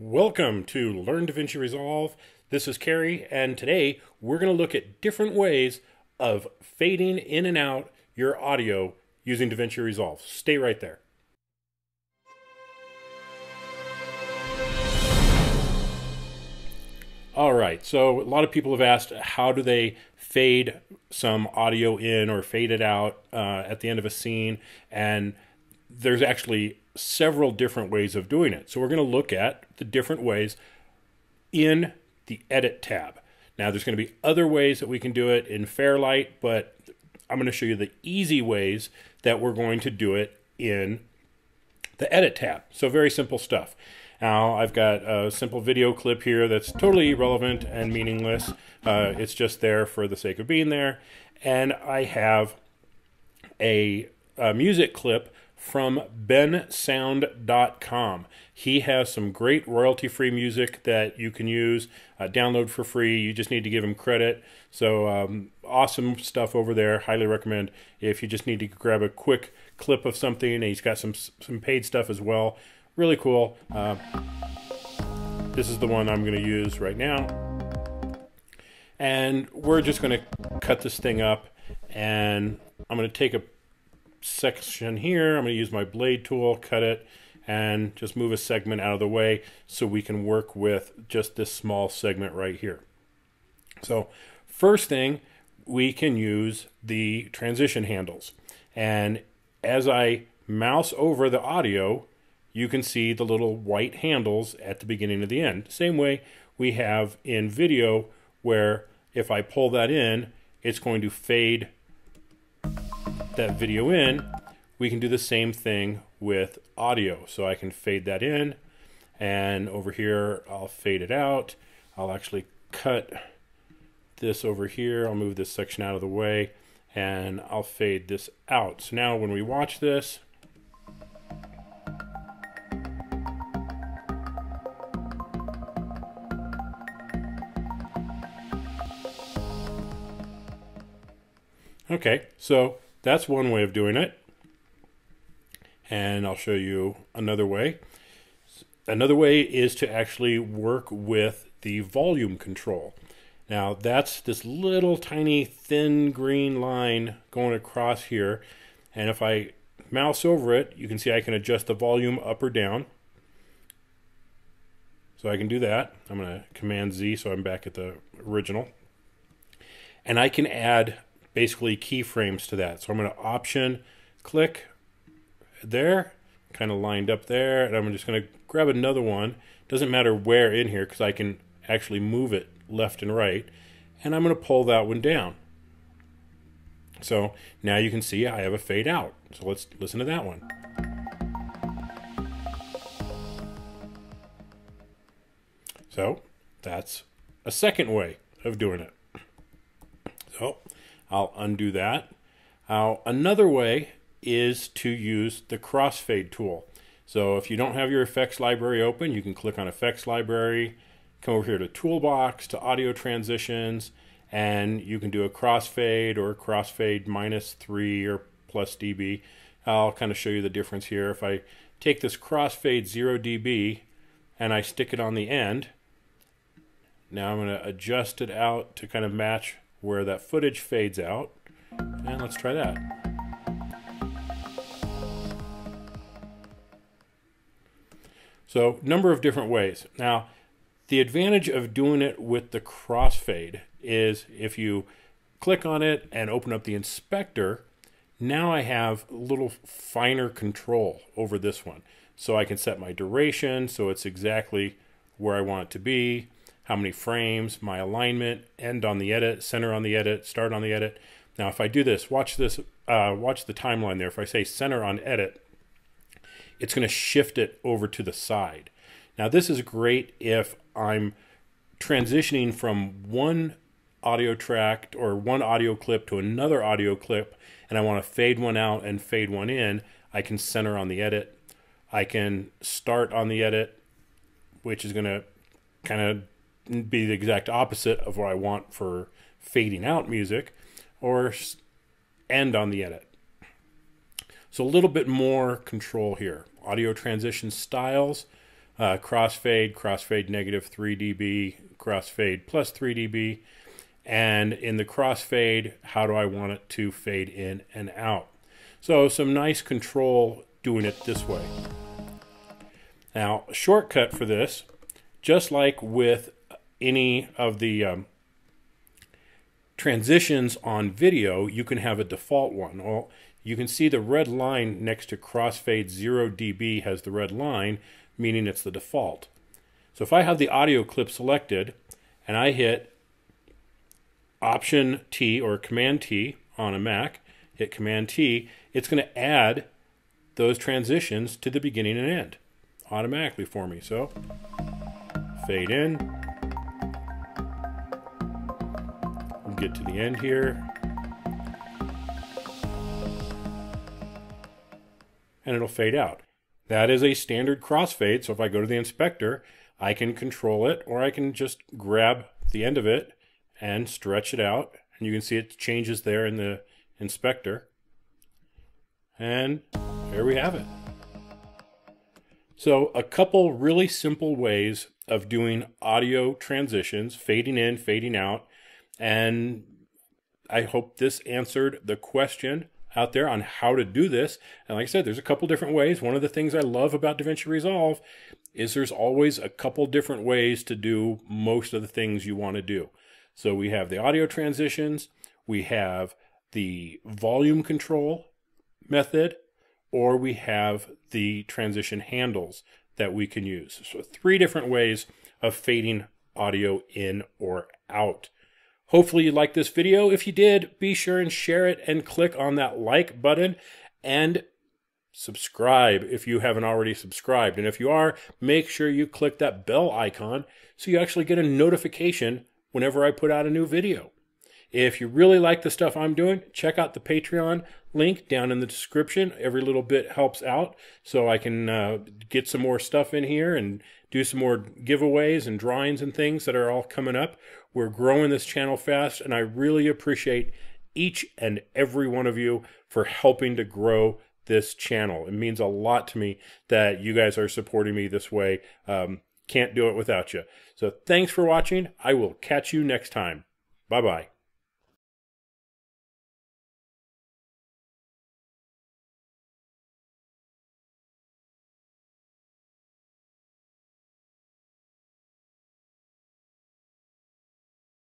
Welcome to Learn DaVinci Resolve. This is Kerry, and today we're going to look at different ways of fading in and out your audio using DaVinci Resolve. Stay right there. All right, so a lot of people have asked how do they fade some audio in or fade it out uh, at the end of a scene, and there's actually several different ways of doing it. So we're going to look at the different ways in the Edit tab. Now there's going to be other ways that we can do it in Fairlight, but I'm going to show you the easy ways that we're going to do it in the Edit tab. So very simple stuff. Now I've got a simple video clip here that's totally irrelevant and meaningless. Uh, it's just there for the sake of being there. And I have a, a music clip from bensound.com. He has some great royalty free music that you can use, uh, download for free. You just need to give him credit. So, um, awesome stuff over there. Highly recommend if you just need to grab a quick clip of something. He's got some, some paid stuff as well. Really cool. Uh, this is the one I'm going to use right now. And we're just going to cut this thing up and I'm going to take a section here. I'm going to use my blade tool, cut it, and just move a segment out of the way so we can work with just this small segment right here. So first thing, we can use the transition handles. And as I mouse over the audio, you can see the little white handles at the beginning of the end. Same way we have in video where if I pull that in, it's going to fade that video in, we can do the same thing with audio. So I can fade that in and over here I'll fade it out. I'll actually cut this over here. I'll move this section out of the way and I'll fade this out. So now when we watch this, Okay, so that's one way of doing it. And I'll show you another way. Another way is to actually work with the volume control. Now that's this little tiny thin green line going across here. And if I mouse over it, you can see I can adjust the volume up or down. So I can do that. I'm going to Command Z so I'm back at the original. And I can add basically keyframes to that. So I'm going to option click there, kind of lined up there, and I'm just going to grab another one. Doesn't matter where in here because I can actually move it left and right, and I'm going to pull that one down. So now you can see I have a fade out. So let's listen to that one. So that's a second way of doing it. So I'll undo that. Now, another way is to use the crossfade tool. So if you don't have your effects library open, you can click on effects library, come over here to toolbox, to audio transitions, and you can do a crossfade or a crossfade minus 3 or plus dB. I'll kind of show you the difference here. If I take this crossfade 0 dB and I stick it on the end, now I'm going to adjust it out to kind of match where that footage fades out. And let's try that. So, number of different ways. Now, the advantage of doing it with the crossfade is if you click on it and open up the inspector, now I have a little finer control over this one. So I can set my duration so it's exactly where I want it to be how many frames, my alignment, end on the edit, center on the edit, start on the edit. Now, if I do this, watch this, uh, watch the timeline there. If I say center on edit, it's going to shift it over to the side. Now, this is great if I'm transitioning from one audio track or one audio clip to another audio clip and I want to fade one out and fade one in. I can center on the edit. I can start on the edit, which is going to kind of be the exact opposite of what I want for fading out music, or end on the edit. So a little bit more control here. Audio transition styles. uh, crossfade, crossfade negative 3 dB, crossfade plus 3 dB. And in the crossfade, how do I want it to fade in and out? So some nice control doing it this way. Now, shortcut for this, just like with any of the um, transitions on video, you can have a default one. Well, you can see the red line next to crossfade 0 dB has the red line, meaning it's the default. So if I have the audio clip selected and I hit Option T or Command T on a Mac, hit Command T, it's going to add those transitions to the beginning and end automatically for me. So fade in. Get to the end here. And it'll fade out. That is a standard crossfade. So if I go to the inspector, I can control it or I can just grab the end of it and stretch it out. And you can see it changes there in the inspector. And there we have it. So a couple really simple ways of doing audio transitions, fading in, fading out. And I hope this answered the question out there on how to do this. And like I said, there's a couple different ways. One of the things I love about DaVinci Resolve is there's always a couple different ways to do most of the things you want to do. So we have the audio transitions, we have the volume control method, or we have the transition handles that we can use. So three different ways of fading audio in or out. Hopefully you liked this video. If you did, be sure and share it and click on that like button and subscribe if you haven't already subscribed. And if you are, make sure you click that bell icon so you actually get a notification whenever I put out a new video. If you really like the stuff I'm doing, check out the Patreon link down in the description. Every little bit helps out so I can uh, get some more stuff in here and do some more giveaways and drawings and things that are all coming up. We're growing this channel fast, and I really appreciate each and every one of you for helping to grow this channel. It means a lot to me that you guys are supporting me this way. Um, can't do it without you. So thanks for watching. I will catch you next time. Bye bye.